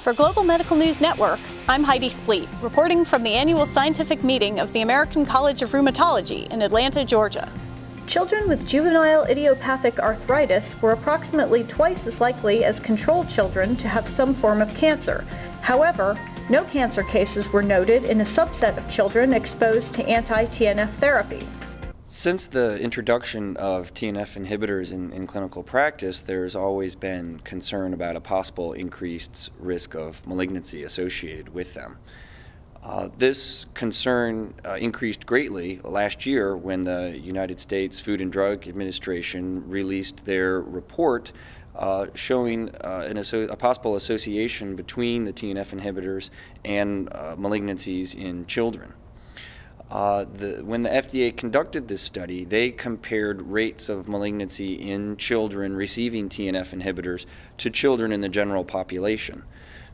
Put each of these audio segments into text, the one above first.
For Global Medical News Network, I'm Heidi Splete, reporting from the annual scientific meeting of the American College of Rheumatology in Atlanta, Georgia. Children with juvenile idiopathic arthritis were approximately twice as likely as control children to have some form of cancer. However, no cancer cases were noted in a subset of children exposed to anti-TNF therapy. Since the introduction of TNF inhibitors in, in, clinical practice, there's always been concern about a possible increased risk of malignancy associated with them. Uh, this concern uh, increased greatly last year when the United States Food and Drug Administration released their report uh, showing uh, a possible association between the TNF inhibitors and uh, malignancies in children. Uh, the, when the FDA conducted this study, they compared rates of malignancy in children receiving TNF inhibitors to children in the general population.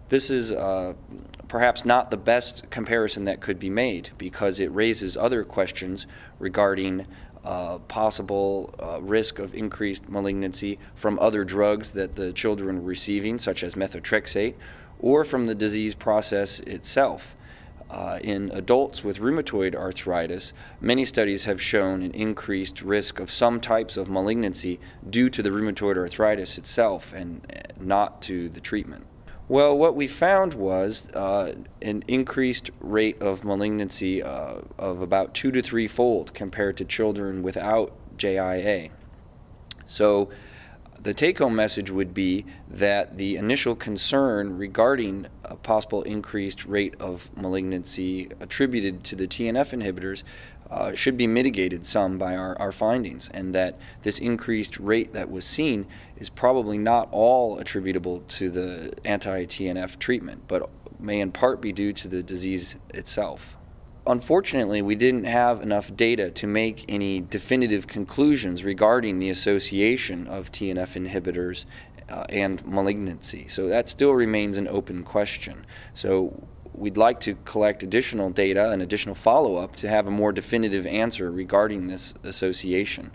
This is uh, perhaps not the best comparison that could be made because it raises other questions regarding uh, possible uh, risk of increased malignancy from other drugs that the children were receiving, such as methotrexate, or from the disease process itself. Uh, in adults with rheumatoid arthritis, many studies have shown an increased risk of some types of malignancy due to the rheumatoid arthritis itself and uh, not to the treatment. Well, what we found was uh, an increased rate of malignancy uh, of about two to three fold compared to children without JIA. So the take home message would be that the initial concern regarding a possible increased rate of malignancy attributed to the TNF inhibitors uh, should be mitigated some by our, our findings, and that this increased rate that was seen is probably not all attributable to the anti TNF treatment, but may in part be due to the disease itself. Unfortunately, we didn't have enough data to make any definitive conclusions regarding the association of TNF inhibitors uh, and malignancy. So that still remains an open question. So we'd like to collect additional data and additional follow-up to have a more definitive answer regarding this association.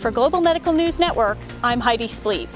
For Global Medical News Network, I'm Heidi Splete.